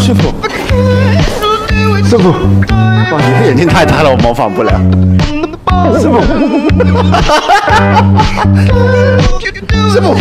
师傅，师傅，哇，你的眼睛太大了，我模仿不了。师傅，师傅。